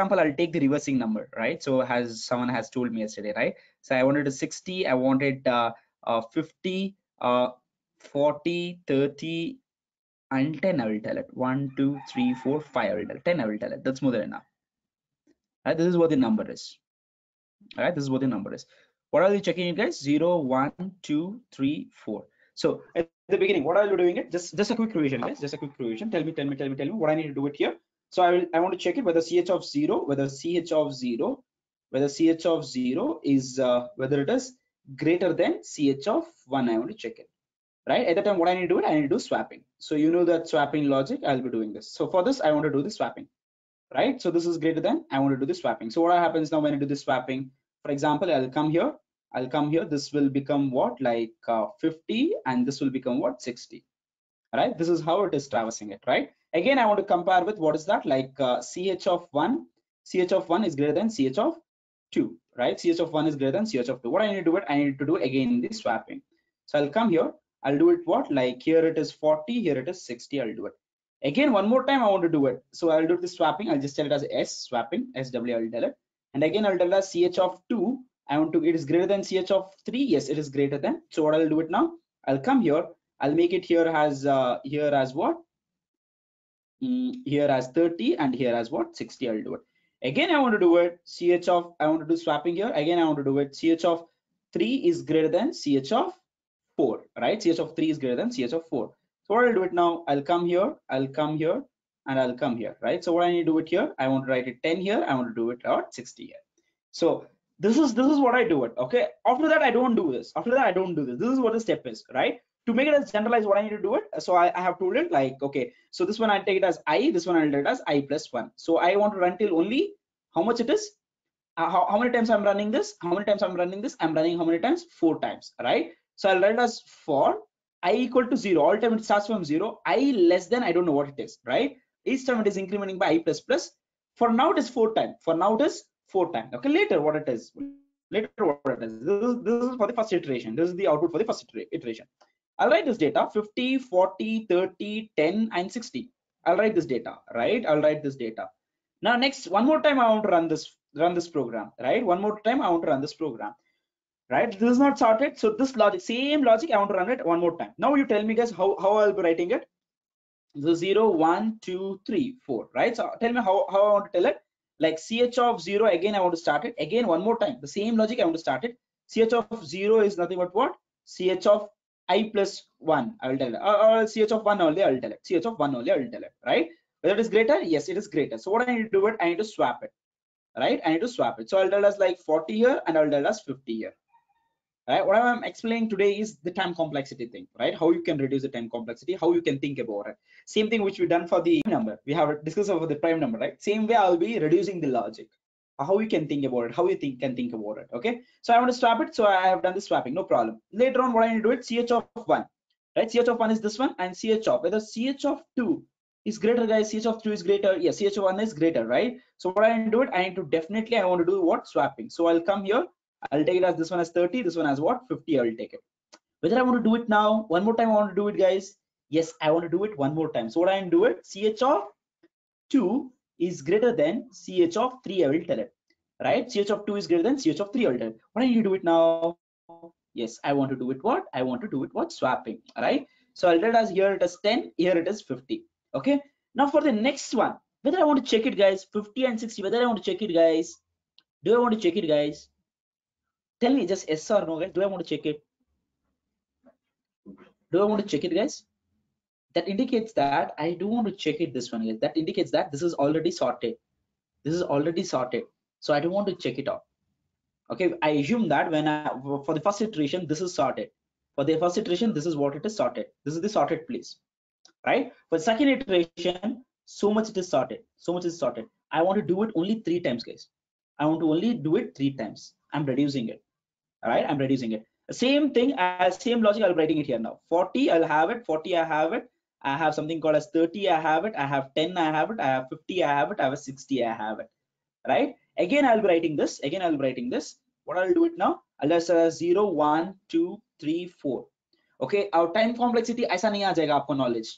example, I'll take the reversing number, right? So as someone has told me yesterday, right? So I wanted a 60, I wanted uh, uh, 50, uh, 40, 30, and 10 I will tell it. 1, 2, 3, 4, 5 I will tell it. 10 I will tell it. That's more than enough. Right? This is what the number is. All right, this is what the number is. What are you checking it, guys? 0, 1, 2, 3, 4. So at the beginning, what are you doing it? Just just a quick revision, guys. Just a quick revision. Tell me, tell me, tell me, tell me what I need to do it here. So I will I want to check it whether ch of 0, whether ch of 0, whether ch of 0 is uh, whether it is greater than ch of 1. I want to check it. Right at the time, what I need to do it, I need to do swapping. So you know that swapping logic, I'll be doing this. So for this, I want to do the swapping. Right. So this is greater than I want to do the swapping. So what happens now when I do the swapping? For example, I'll come here. I'll come here. This will become what? Like uh, 50 and this will become what? 60 right? This is how it is traversing it right? Again i want to compare with what is that? Like uh, ch of 1 ch of 1 is greater than ch of 2 right? Ch of 1 is greater than ch of 2 what i need to do it i need to do again the swapping. So i'll come here. I'll do it what? Like here it is 40 here it is 60 i'll do it. Again one more time i want to do it. So i'll do the swapping. I'll just tell it as s swapping. Sw i'll tell it and again i'll tell it ch of 2 i want to it is greater than ch of 3 yes it is greater than. So what i'll do it now i'll come here. I'll make it here as uh, here as what? Mm, here as 30 and here as what? 60 I'll do it. Again I want to do it ch of I want to do swapping here. Again I want to do it ch of 3 is greater than ch of 4 right? Ch of 3 is greater than ch of 4 so what I'll do it now I'll come here I'll come here and I'll come here right? So what I need to do it here I want to write it 10 here I want to do it at 60 here. So this is this is what I do it okay? After that I don't do this. After that I don't do this. This is what the step is right? To make it as generalized what i need to do it so I, I, have told it like okay so this one i take it as i this one i'll take it as i plus one. So i want to run till only how much it is? Uh, how, how many times i'm running this? How many times i'm running this? I'm running how many times? Four times right? So i'll write it as for i equal to zero. All time it starts from zero i less than i don't know what it is right each time it is incrementing by i plus plus for now it is four times for now it is four times okay later what it is later what it is this is, this is for the first iteration this is the output for the first iteration I'll write this data 50, 40, 30, 10, and 60. I'll write this data, right? I'll write this data. Now, next, one more time, I want to run this run this program, right? One more time, I want to run this program, right? This is not sorted. So this logic, same logic, I want to run it one more time. Now you tell me guys how, how I'll be writing it. The 0, 1, 2, 3, 4, right? So tell me how, how I want to tell it. Like ch of 0, again, I want to start it. Again, one more time. The same logic, I want to start it. ch of 0 is nothing but what? ch of i plus 1 i will tell it or, or ch of 1 only i will tell it ch of 1 only i will tell it right whether it is greater yes it is greater so what i need to do it i need to swap it right i need to swap it so i'll tell us like 40 here and i'll tell us 50 here right? What i'm explaining today is the time complexity thing right? How you can reduce the time complexity how you can think about it. Same thing which we done for the number. We have discussed over the prime number right? Same way i'll be reducing the logic. How you can think about it how you think can think about it okay? So i want to swap it so i have done the swapping no problem. Later on what i need to do it ch of 1 right? Ch of 1 is this one and ch of whether ch of 2 is greater guys ch of 2 is greater yes ch of 1 is greater right? So what i need to do it i need to definitely i want to do what? Swapping. So i'll come here i'll take it as this one as 30 this one as what? 50 i will take it. Whether i want to do it now one more time i want to do it guys. Yes i want to do it one more time. So what i can do it? Ch of 2 is greater than ch of 3 i will tell it. Right? Ch of 2 is greater than ch of 3 i will tell it. What i need to do it now? Yes i want to do it what? I want to do it what? Swapping right? So i'll tell it as here it is 10 here it is 50 okay? Now for the next one whether i want to check it guys 50 and 60 whether i want to check it guys? Do i want to check it guys tell me just yes or no guys do i want to check it do i want to check it guys that indicates that I do want to check it this one guys. That indicates that this is already sorted. This is already sorted. So I don't want to check it out. Okay, I assume that when I for the first iteration, this is sorted. For the first iteration, this is what it is sorted. This is the sorted place. Right? For second iteration, so much it is sorted. So much is sorted. I want to do it only three times, guys. I want to only do it three times. I'm reducing it. Right, I'm reducing it. Same thing as same logic, I'll writing it here now. 40, I'll have it. 40, I have it. I have something called as 30, I have it. I have 10, I have it. I have 50, I have it. I have 60, I have it. Right? Again, I'll be writing this. Again, I'll be writing this. what I'll do it now, I'll just uh, 0, 1, 2, 3, 4. Okay, our time complexity ऐसा नहीं आ जाएगा आपको knowledge.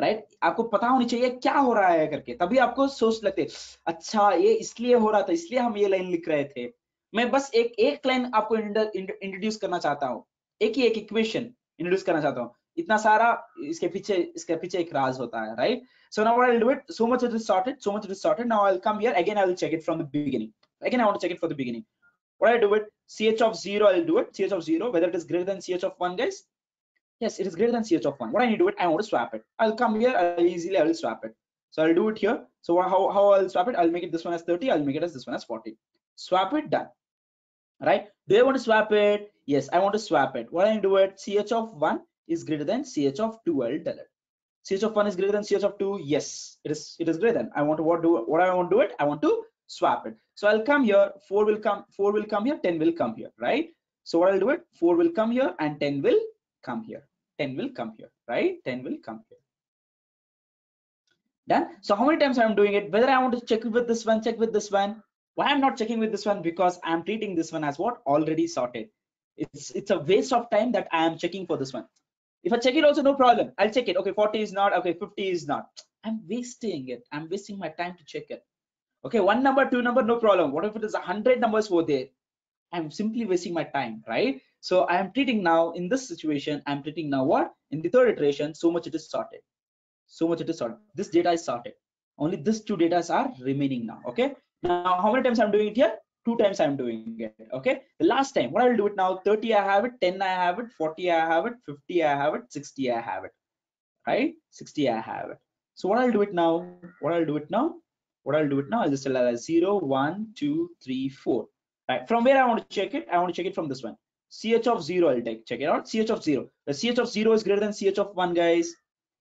Right right? आपको पता होनी चाहिए क्या हो रहा है करके तभी आपको सोच लगते अच्छा ये इसलिए हो रहा था इसलिए हम ये लाइन लिख रहे थे मैं बस एक एक लाइन आपको इंट्रोड्यूस करना चाहता हूँ एक ही एक इक्वेशन इंट्रोड्यूस करना चाहता हूँ इतना सारा इसके पीछे इसके पीछे एक राज होता है right so now what i'll do it so much it is sorted so much it is sorted now i'll come here again i will check it from the beginning again i want to check it for the beginning what i do it ch of 0 i'll do it ch of 0 whether it is greater than ch of 1 guys yes it is greater than ch of 1 what i need to do it i want to swap it i'll come here I'll easily i will swap it so i'll do it here so how, how i'll swap it i'll make it this one as 30 i'll make it as this one as 40 swap it done. Right? Do i want to swap it? Yes i want to swap it. What i do it? Ch of 1 is greater than ch of 2 i'll tell it. Ch of 1 is greater than ch of 2 yes it is it is greater than. I want to what do what i want to do it? I want to swap it. So i'll come here 4 will come 4 will come here 10 will come here right? So what i'll do it? 4 will come here and 10 will come here. 10 will come here right? 10 will come here. Done? So how many times i'm doing it? Whether i want to check with this one check with this one why i'm not checking with this one because i'm treating this one as what already sorted it's it's a waste of time that i am checking for this one if I check it also, no problem. I'll check it. Okay, 40 is not. Okay, 50 is not. I'm wasting it. I'm wasting my time to check it. Okay, one number, two number, no problem. What if it is hundred numbers over there? I'm simply wasting my time, right? So I am treating now in this situation, I'm treating now what? In the third iteration, so much it is sorted. So much it is sorted. This data is sorted. Only these two data are remaining now. Okay. Now, how many times I'm doing it here? two times i'm doing it okay? The last time what i'll do it now? 30 i have it 10 i have it 40 i have it 50 i have it 60 i have it right? 60 i have it. So what i'll do it now? What i'll do it now? What i'll do it now i'll just that 0 1 2 3 4 right? From where i want to check it? I want to check it from this one. Ch of 0 i'll take check it out. Ch of 0 the ch of 0 is greater than ch of 1 guys.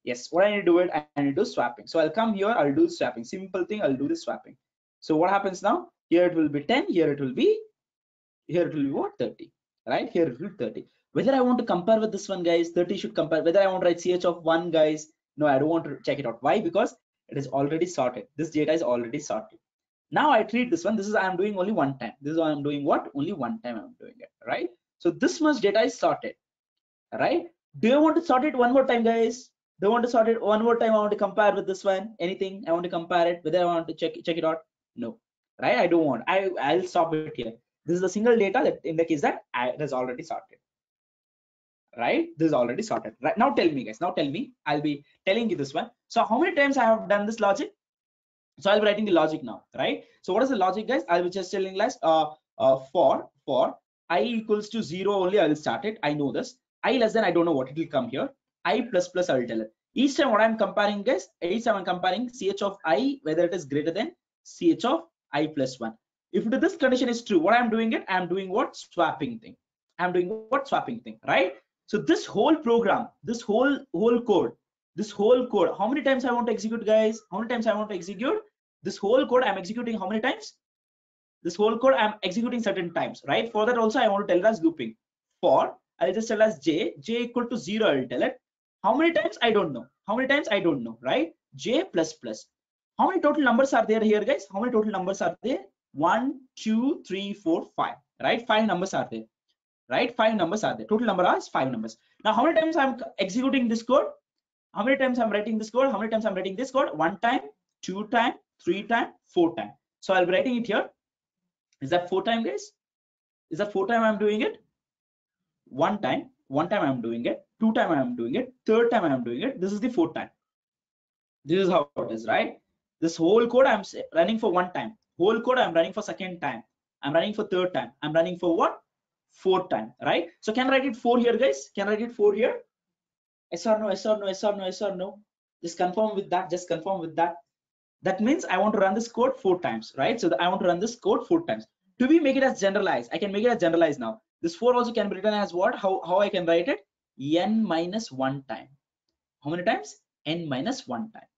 Yes what i need to do it i need to do swapping. So i'll come here i'll do swapping. Simple thing i'll do the swapping so what happens now? Here it will be 10 here it will be here it will be what? 30 right? Here it will be 30 whether i want to compare with this one guys 30 should compare whether i want to write ch of 1 guys no i don't want to check it out. Why? Because it is already sorted. This data is already sorted. Now i treat this one. This is i am doing only one time. This is i'm doing what? Only one time i'm doing it right? So this much data is sorted right? Do you want to sort it one more time guys? Do you want to sort it one more time? I want to compare with this one. Anything? I want to compare it whether i want to check check it out no. Right? I don't want. I i'll stop it here. This is the single data that in the case that I, it is already sorted. Right? This is already sorted. Right? Now tell me guys. Now tell me. I'll be telling you this one. So how many times i have done this logic? So i'll be writing the logic now. Right? So what is the logic guys? I'll be just telling less uh, uh for for i equals to zero only i will start it. I know this. I less than i don't know what it will come here. I plus plus i will tell it. Each time what i'm comparing guys each time i'm comparing ch of i whether it is greater than ch of i plus 1 if this condition is true what i'm doing it? I'm doing what? Swapping thing. I'm doing what? Swapping thing right? So this whole program this whole whole code this whole code how many times i want to execute guys? How many times i want to execute? This whole code i'm executing how many times? This whole code i'm executing certain times right? For that also i want to tell as looping for i'll just tell as j. J equal to zero i'll tell it. How many times? I don't know. How many times? I don't know right? J plus plus how many total numbers are there here guys? How many total numbers are there? One two three four five. Right? Five numbers are there. Right? Five numbers are there. Total number is five numbers. Now how many times i'm executing this code? How many times i'm writing this code? How many times i'm writing this code? One time two time three time four time. So i'll be writing it here. Is that four time guys? Is that four time i'm doing it? One time. One time i'm doing it. Two time i'm doing it. Third time i'm doing it. This is the fourth time. This is how it is right this whole code i'm running for one time. Whole code i'm running for second time. I'm running for third time. I'm running for what? Fourth time right? So can I write it four here guys? Can I write it four here? Yes or no yes or no yes or no yes or no? Just confirm with that just confirm with that. That means i want to run this code four times right? So i want to run this code four times. To be make it as generalized i can make it as generalized now. This four also can be written as what? How how i can write it? N minus one time. How many times? N minus one time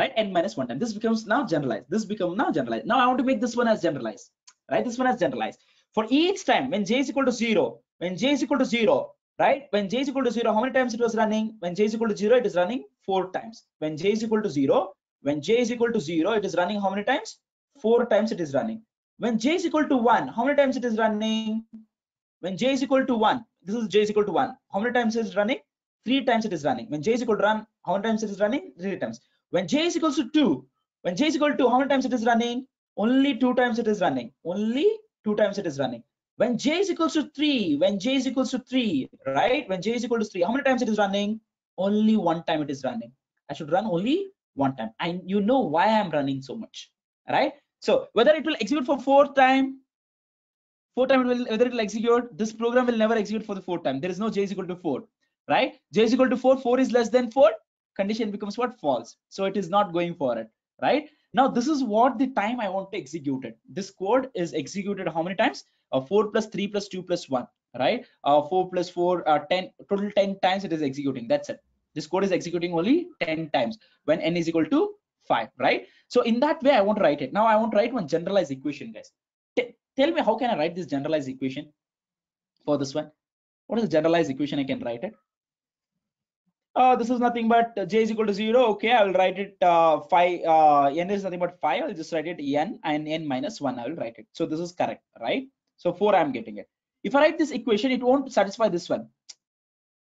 right n minus one time this becomes now generalized this become now generalized now i want to make this one as generalized right this one as generalized for each time when j is equal to zero when j is equal to zero right when j is equal to zero how many times it was running when j is equal to zero it is running four times when j is equal to zero when j is equal to zero it is running how many times four times it is running when j is equal to 1 how many times it is running when j is equal to 1 this is j is equal to 1 how many times it is running three times it is running when j is equal to run how many times it is running three times when j is equals to 2 when j is equal to how many times it is running? Only two times it is running. Only two times it is running. When j is equals to 3 when j is equals to 3 right? When j is equal to 3 how many times it is running? Only one time it is running. I should run only one time. And you know why i'm running so much right? So whether it will execute for fourth time fourth time it will whether it will execute this program will never execute for the fourth time. There is no j is equal to 4 right? J is equal to 4 4 is less than 4 condition becomes what? False. So it is not going for it right? Now this is what the time i want to execute it. This code is executed how many times? Uh, 4 plus 3 plus 2 plus 1 right? Uh, 4 plus 4 uh, 10 total 10 times it is executing. That's it. This code is executing only 10 times when n is equal to 5 right? So in that way i want to write it. Now i want to write one generalized equation guys. T tell me how can i write this generalized equation for this one? What is the generalized equation i can write it uh, this is nothing but j is equal to 0 okay i will write it uh, 5 uh, n is nothing but 5 i'll just write it n and n minus 1 i will write it. So this is correct right? So 4 i'm getting it. If i write this equation it won't satisfy this one.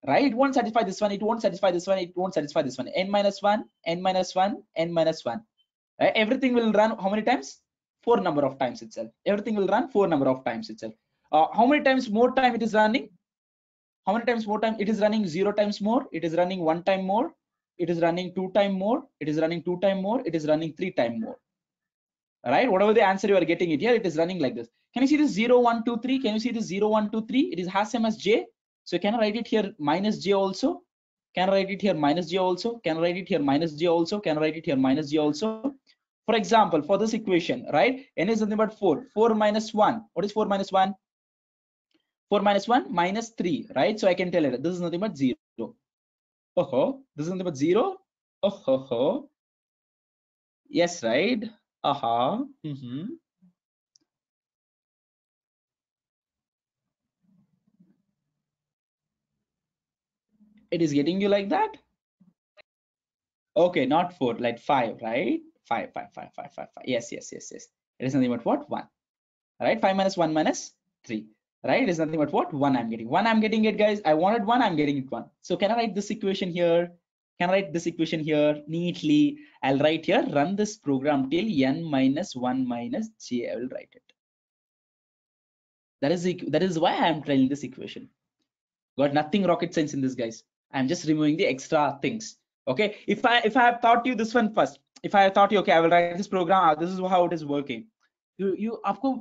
Right? It won't satisfy this one. It won't satisfy this one. It won't satisfy this one. N minus 1 n minus 1 n minus 1 right? everything will run how many times? Four number of times itself. Everything will run four number of times itself. Uh, how many times more time it is running how many times more time? It is running zero times more. It is running one time more. It is running two time more. It is running two time more. It is running three time more. Right? Whatever the answer you are getting it here it is running like this. Can you see this 0 1 2 3 can you see this 0 1 2 3 it is has same as j. So can i write it here minus j also? Can i write it here minus j also? Can i write it here minus j also? Can i write it here minus j also? For example for this equation right? N is nothing but 4 4 minus 1 what is 4 minus 1 4 minus 1 minus 3 right? So i can tell it this is nothing but 0 oh ho, this is nothing but 0 oh ho, ho. yes right? Aha. Mm -hmm. it is getting you like that? Okay not 4 like 5 right? 5 5 5 5 5 5 yes yes yes yes. It is nothing but what? 1 right? 5 minus 1 minus 3 right? It is nothing but what? One I'm getting. One I'm getting it, guys. I wanted one, I'm getting it one. So can I write this equation here? Can I write this equation here neatly? I'll write here, run this program till n minus 1 minus j, I will write it. That is, that is why I am trying this equation. Got nothing rocket science in this, guys. I'm just removing the extra things. Okay, if I if I have taught you this one first, if I have taught you, okay, I will write this program, uh, this is how it is working. You, you, of course,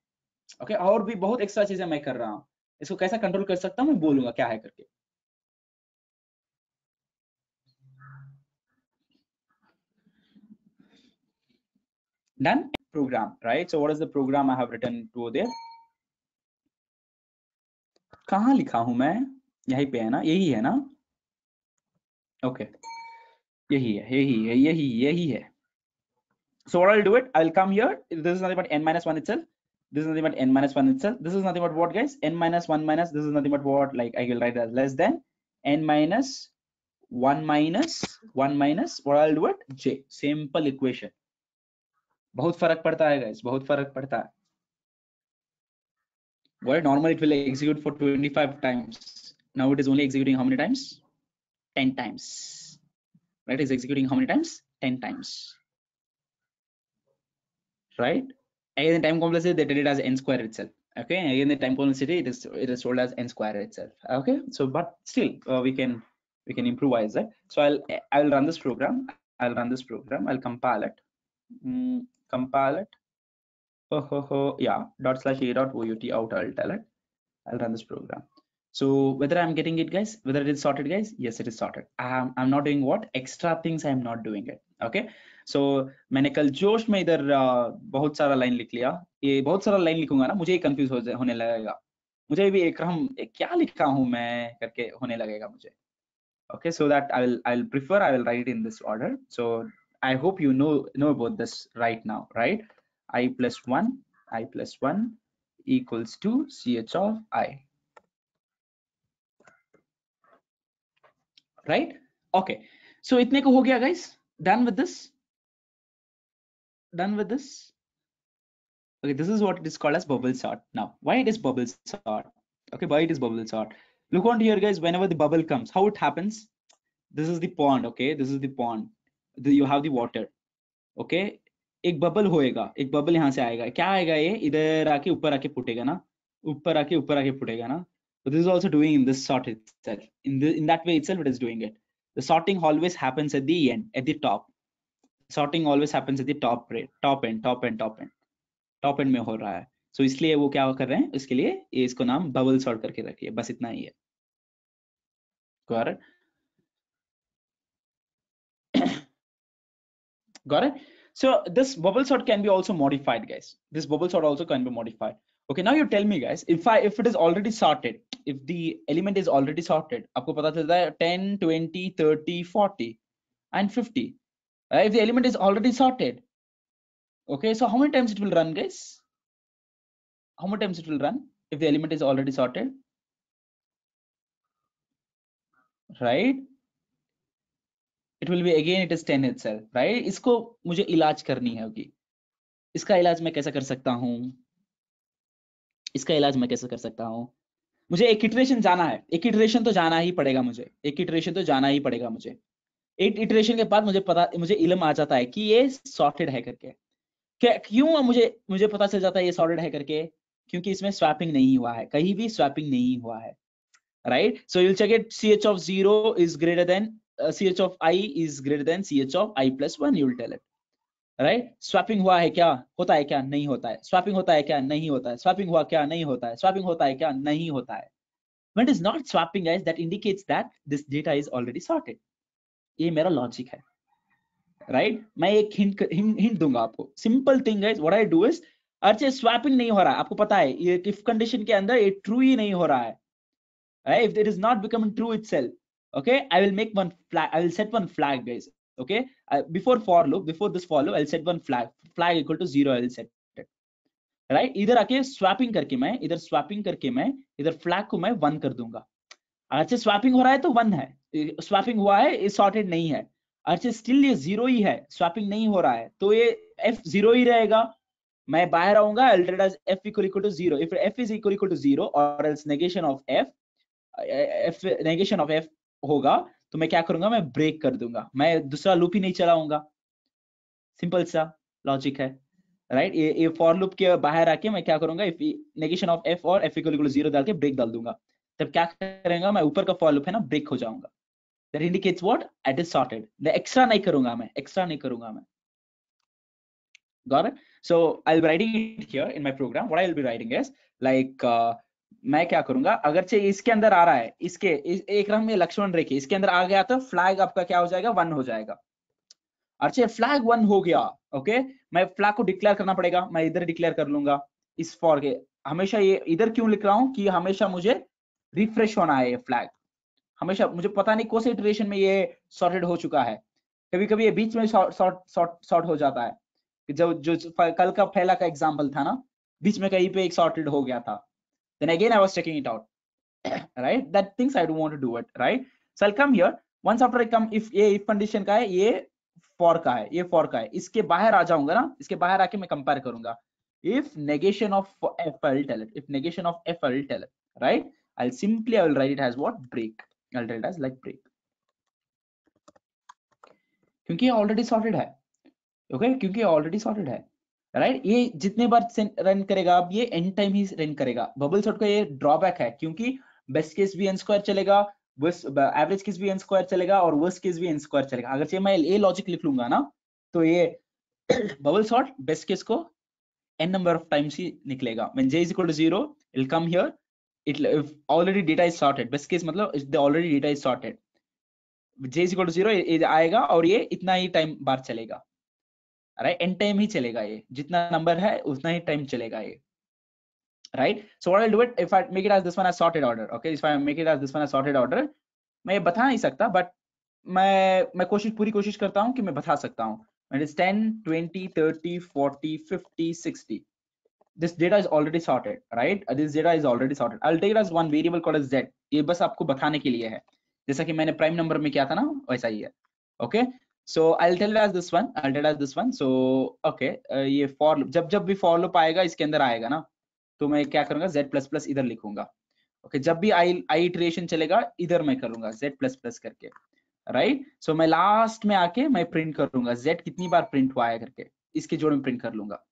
okay okay? और भी बहुत extra चीज़ें मैं कर रहा हूँ। इसको कैसा कंट्रोल कर सकता हूँ? मैं बोलूँगा, क्या है करके? Done program right so what is the program I have written to there कहा लिखा हूँ मैं? यही पे है ना? यही है ना? Okay okay. यही है यही है, यही यही है। So what I will do it I will come here this is nothing but n minus 1 itself this is nothing but n minus 1 itself this is nothing but what guys n minus 1 minus this is nothing but what like i will write as less than n minus 1 minus 1 minus what i'll do it j simple equation बहुत फर्क पड़ता है guys बहुत फर्क पड़ता है well normally it will execute for 25 times now it is only executing how many times 10 times right is executing how many times 10 times right Again the time complexity they did it as n square itself. Okay? again the time complexity it is it is told as n square itself. Okay? So but still uh, we can we can improvise that. So i'll i'll run this program. I'll run this program. I'll compile it. Mm, compile it. Oh, oh, oh, yeah dot slash a dot out. I'll tell it. I'll run this program. So whether i'm getting it guys? Whether it is sorted guys? Yes it is sorted. I'm, I'm not doing what? Extra things i'm not doing it. Okay so so, मैंने कल जोश में इधर बहुत सारा line लिख लिया। ये बहुत सारा लाइन लिखूँगा ना मुझे कंफ्यूज हो जाए होने लगेगा। मुझे भी एक रहम, क्या लिखा हूँ मैं करके होने लगेगा मुझे। Okay so that I will I will prefer I will write in this order so I hope you know know about this right now right I plus one I plus one equals to ch of i. Right? Okay. So itne ko ho gaya guys? Done with this? done with this okay this is what it is called as bubble sort now why it is bubble sort okay why it is bubble sort look on here guys whenever the bubble comes how it happens this is the pond okay this is the pond the, you have the water okay एक bubble होएगा एक bubble यहाँ से आएगा क्या आएगा ये इधर आके ऊपर आके फूटेगा ना ऊपर आके ऊपर आके फूटेगा ना so this is also doing in this sort itself in the in that way itself it is doing it the sorting always happens at the end at the top sorting always happens at the top rate top end top end top end top end में हो रहा है so इसलिए वो क्या कर रहे हैं इसके लिए ये इसको नाम बबल सॉर्ट करके रखिए बस इतना ही है got it got it so this bubble sort can be also modified guys this bubble sort also can be modified okay now you tell me guys if i if it is already sorted if the element is already sorted आपको पता चलता है 10 20 30 40 and 50 uh, if the element is already sorted okay so how many times it will run guys how many times it will run if the element is already sorted right it will be again it is 10 itself right इसको मुझे इलाज करनी है होगी इसका इलाज मैं कैसे कर सकता हूँ इसका इलाज मैं कैसे कर सकता हूँ मुझे एक इटरेशन जाना है एक इटरेशन तो जाना ही पड़ेगा मुझे एक इटरेशन तो जाना ही पड़ेगा मुझे एट इटरेशन के बाद मुझे पता, मुझे इलम आ जाता है कि ये सॉर्टेड है करके। क्यों मुझे मुझे पता चल जाता है ये सॉर्टेड है करके? क्योंकि इसमें स्वैपिंग नहीं हुआ है, कहीं भी स्वैपिंग नहीं हुआ है right so you'll check it C H of zero is greater than C H of I is greater than C H of I plus one you'll tell it right swapping हुआ है क्या? होता है क्या? नहीं होता है। स्वैपिंग होता है क्या? नहीं होता है। स्वैपिंग हुआ क्या? नहीं होता है। स्वैपिंग होता है क्या? नहीं होता है। When it is not swapping, guys, that indicates that this data is already ये मेरा लॉजिक है राइट right? मैं एक हिंट हिंट दूँगा आपको। सिंपल थिंग है व्हाट आई डू इज़ अर्चे स्वैपिंग नहीं हो रहा है। आपको पता है, ये इफ़ कंडीशन के अंदर ये ट्रू ही नहीं हो रहा है right if there is not becoming true itself okay I will make one flag I will set one flag guys okay before for loop before this for loop I will set one flag flag equal to 0 I will set right इधर आके swapping करके मैं, इधर swapping करके मैं, इधर flag को मैं 1 कर दूँगा। अच्छे स्वैपिंग हो रहा है तो 1 है। Swapping हुआ है, ये sorted नहीं है। अच्छा स्टिल ये ज़ीरो ही है, swapping नहीं हो रहा है। तो ये एफ़ zero ही रहेगा। मैं बाहर आऊँगा treat as f equal equal to zero if f is equal equal to zero, or else negation of F negation of F होगा तो मैं क्या करूँगा, मैं ब्रेक कर दूँगा। मैं दूसरा लूप ही नहीं चलाऊँगा। सिंपल सा लॉजिक है। राइट ये ये फॉर लूप के बाहर आके मैं क्या करूँगा इफ़ नेगेशन ऑफ़ एफ़ और एफ़ इक्वल ज़ीरो डाल के ब्रेक डाल दूँगा। तब क्या करेंगे, मैं ऊपर का फॉर लूप है ना ब्रेक हो जाऊँगा। That indicates what it is sorted extra नहीं करूँगा मैं एक्स्ट्रा नहीं करूँगा मैं. Got it? So i'll be writing it here in my program. What i'll be writing is like uh, मैं क्या करूँगा? अगर से इसके अंदर आ रहा है इसके इस, एक रंग में लक्ष्मण रेखे इसके अंदर आ गया तो फ्लैग आपका क्या हो जाएगा? वन हो जाएगा. अच्छा फ्लैग वन हो गया ओके मैं फ्लैग को डिक्लेयर करना पड़ेगा मैं इधर डिक्लेयर कर लूँगा इस फॉर के. हमेशा ये इधर क्यों लिख रहा हूँ? कि हमेशा मुझे रिफ्रेश होना है ये फ्लैग हमेशा मुझे पता नहीं कौन से इटरेशन में ये सॉर्टेड हो चुका है। कभी कभी ये बीच में सॉर्ट हो जाता है कि जब, जो कल का फैला का एग्ज़ाम्पल था ना, बीच में कहीं पे एक सॉर्टेड हो गया था। Then again I was checking it out right that things I don't to do it right so I come here once after I come if ये इफ़ कंडीशन का है, ये फॉर का है, ये फॉर का है। इसके बाहर आ जाऊँगा ना, इसके बाहर आके मैं कंपेयर करूँगा। If negation of F L tell it if negation of F L tell right I simply I will write it has what break write it as like क्योंकि ऑलरेडी सॉर्टेड है ओके okay? क्योंकि already sorted है right right? ये जितने बार run करेगा, अब ये एंड टाइम ही रन करेगा बबल सॉर्ट का ये ड्रॉबैक है, क्योंकि बेस्ट केस भी एन स्क्वायर चलेगा एवरेज केस भी एन स्क्वायर चलेगा और वर्स्ट केस भी एन स्क्वायर चलेगा अगर से मैं ये लॉजिक लिख लूँगा ना तो ये बबल सॉर्ट बेस्ट केस को एन नंबर ऑफ़ टाइम्स ही निकलेगा when j is equal to zero, it'll come here it if already data is sorted best case मतलब the already data is sorted j is equal to zero ये आएगा और ये इतना ही time बार चलेगा right N time ही चलेगा ये जितना नंबर है उतना ही टाइम चलेगा ये right so what i'll do it if i make it as this one as sorted order okay if i make it as this one as sorted order मैं बता नहीं सकता बट मैं मैं कोशिश पूरी कोशिश करता हूँ कि मैं बता सकता हूँ it is 10 20 30 40 50 60 this data is already sorted right uh, this data is already sorted i'll take it as one variable called as z ये बस आपको बताने के लिए है जैसा कि मैंने प्राइम नंबर में किया था ना वैसा ही है okay so i'll tell it as this one i'll tell it as this one so okay uh, ये for जब जब भी for loop आएगा इसके अंदर आएगा ना तो मैं क्या करूँगा z प्लस प्लस इधर लिखूँगा ओके okay, जब भी आई आई इटरेशन चलेगा इधर मैं करूँगा z प्लस प्लस करके राइट right? सो so, मैं लास्ट में आके मैं प्रिंट करूँगा z कितनी बार प्रिंट हुआ है करके इसके जोड़ में प्रिंट कर लूँगा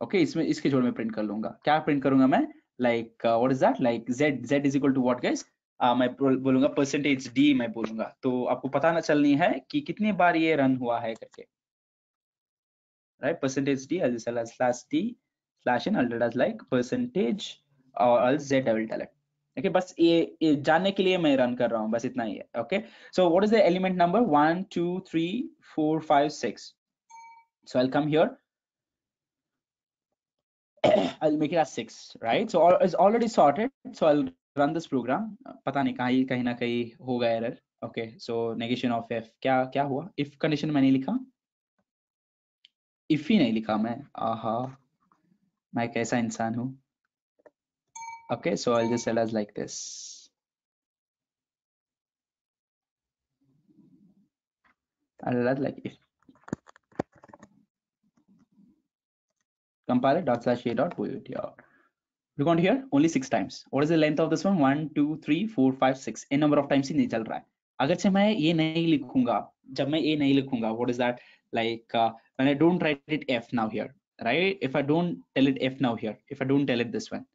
ओके इसमें, इसके जोड़ में प्रिंट कर लूँगा। क्या प्रिंट करूँगा मैं? Like what is that like Z Z is equal to what guys मैं बोलूँगा परसेंटेज डी मैं बोलूँगा। तो आपको पता ना चलनी है कि कितनी बार ये रन हुआ है करके। राइट परसेंटेज डी एज डी स्लैश इन अल्टर लाइक परसेंटेज और एल बस ये जानने के लिए मैं रन कर रहा हूँ, बस इतना ही है। Okay so what is the element number one two three four five six so welcome here I'll make it as six right so it's already sorted so I'll run this program पता नहीं कहीं कहीं ना कहीं होगा error okay so negation of f क्या क्या हुआ if condition मैंने लिखा if ही नहीं लिखा मैं आहा मैं कैसा इंसान हूँ okay so I'll just tell us like this I'll add like if compile it dot slash a dot void yeah look on here only six times what is the length of this one one two three four five six n number of times ही नहीं चल रहा है अगर से मैं ये नहीं लिखूंगा जब मैं ये नहीं लिखूंगा what is that like uh, when I don't write it f now here right if I don't tell it f now here if I don't tell it this one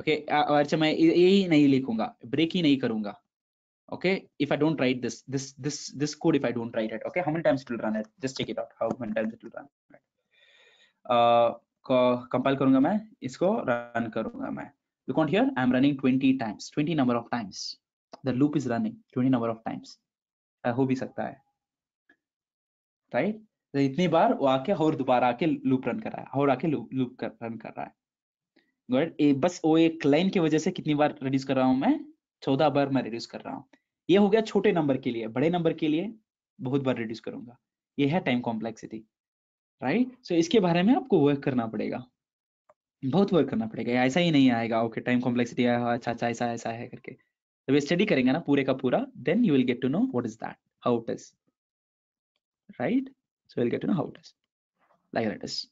okay अगर से मैं ये ही नहीं लिखूंगा break ही नहीं करूंगा okay if I don't write this this this this code if I don't write it okay how many times it will run it just check it out how many times it will run right? uh, compile करूँगा मैं इसको run करूँगा मैं। Look on here i'm running 20 times 20 number of times. The loop is running 20 number of times. uh, हो भी सकता है। Right right? तो इतनी बार वो आके और दोबारा आके लूप रन कर रहा है और आके लूप लूप कर रन कर रहा है। गुड ए, बस वो एक लाइन की वजह से कितनी बार रिड्यूस कर रहा हूँ मैं? चौदह बार मैं रिड्यूस कर रहा हूँ। ये हो गया छोटे नंबर के लिए बड़े नंबर के लिए बहुत बार रिड्यूस करूँगा। ये है टाइम कॉम्प्लेक्सिटी राइट? सो इसके बारे में आपको वर्क करना पड़ेगा। बहुत वर्क करना पड़ेगा। ऐसा ही नहीं आएगा ओके टाइम कॉम्प्लेक्सिटी आया अच्छा अच्छा ऐसा ऐसा है करके। जब स्टडी करेंगे ना पूरे का पूरा then you will get to know what is that how it is right so will get to know how it is like that is